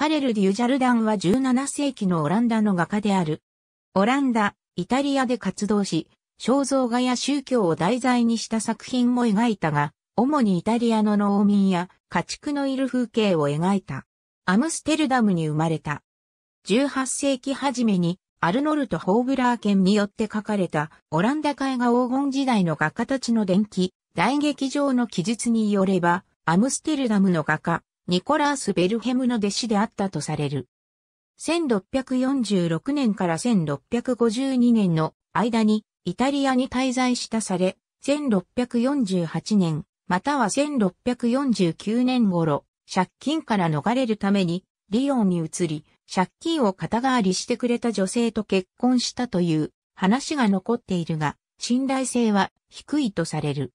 カレル・デュジャルダンは17世紀のオランダの画家である。オランダ、イタリアで活動し、肖像画や宗教を題材にした作品も描いたが、主にイタリアの農民や家畜のいる風景を描いた。アムステルダムに生まれた。18世紀初めにアルノルト・ホーブラーケンによって書かれたオランダ絵画黄金時代の画家たちの伝記、大劇場の記述によれば、アムステルダムの画家、ニコラース・ベルヘムの弟子であったとされる。1646年から1652年の間にイタリアに滞在したされ、1648年、または1649年頃、借金から逃れるために、リヨンに移り、借金を肩代わりしてくれた女性と結婚したという話が残っているが、信頼性は低いとされる。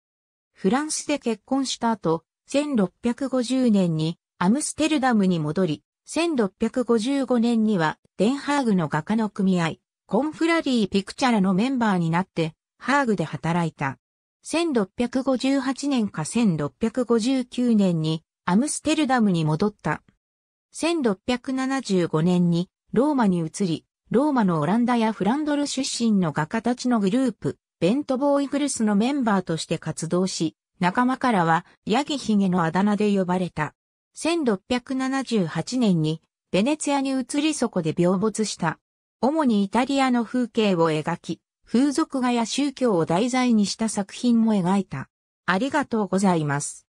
フランスで結婚した後、1650年にアムステルダムに戻り、1655年にはデンハーグの画家の組合、コンフラリー・ピクチャラのメンバーになって、ハーグで働いた。1658年か1659年にアムステルダムに戻った。1675年にローマに移り、ローマのオランダやフランドル出身の画家たちのグループ、ベントボーイグルスのメンバーとして活動し、仲間からはヤギヒゲのあだ名で呼ばれた。1678年にベネツィアに移りそこで病没した。主にイタリアの風景を描き、風俗画や宗教を題材にした作品も描いた。ありがとうございます。